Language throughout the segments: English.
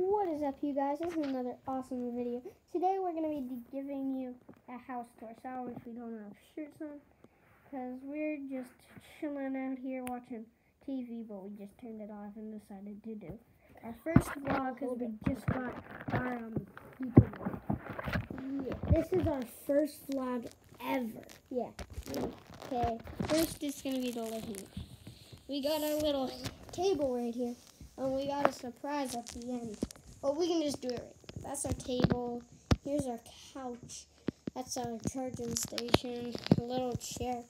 What is up, you guys? This is another awesome video. Today we're going to be giving you a house tour. Sorry if we don't have shirts on, because we're just chilling out here watching TV, but we just turned it off and decided to do our first vlog because we just got our um, YouTube. Yeah, this is our first vlog ever. Yeah. Okay. First, it's going to be the living room. We got our little table right here. And we got a surprise at the end. But we can just do it right. That's our table. Here's our couch. That's our charging station. A little chair.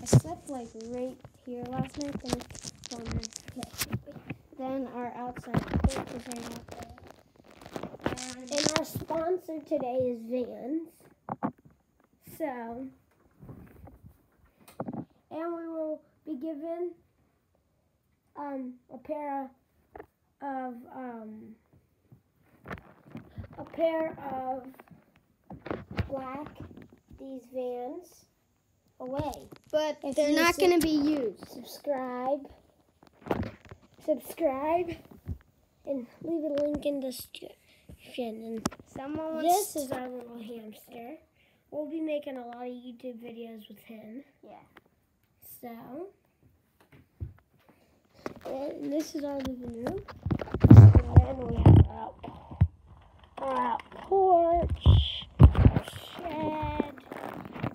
I slept like right here last night. Then, um, then our outside porch is right out there. And, And our sponsor today is Vans. So, and we will be given um, a pair of, of um, a pair of black these Vans away. but If they're not going to be used. Subscribe, subscribe, and leave a link in the description. And Someone wants This is our little hamster. We'll be making a lot of YouTube videos with him. Yeah. So, and this is our living room. And then we have our, our out porch, our shed.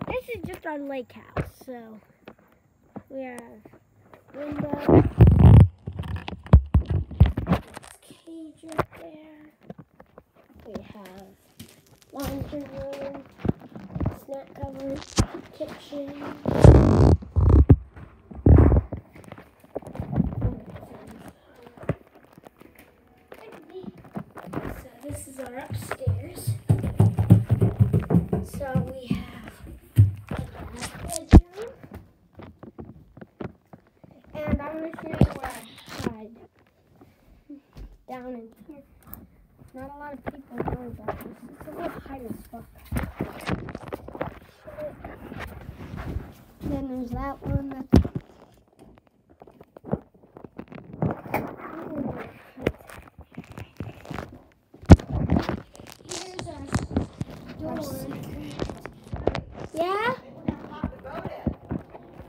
This is just our lake house. So, we have windows, cage right there. We have laundry room, snack cupboard, kitchen. So this is our upstairs. Where I hide. Down in here. Not a lot of people know about this. It's a little hiding spot. Then there's that one that's oh, Here's our door. Yeah?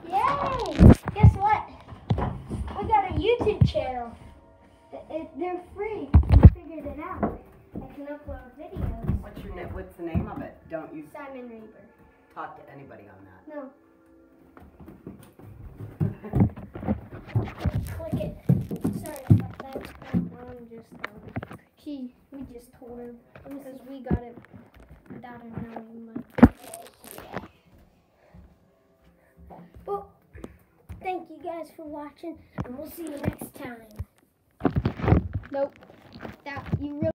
Yay! Guess what? We got a YouTube channel. They're free. I figured it out. I can upload videos. What's your what's the name of it? Don't you Simon Reaper. talk to anybody on that. No. Click it. Sorry about that. Mom just um, she we just told her because we got it without her knowing. But Well, thank you guys for watching, and we'll see you next time. nope, that you really.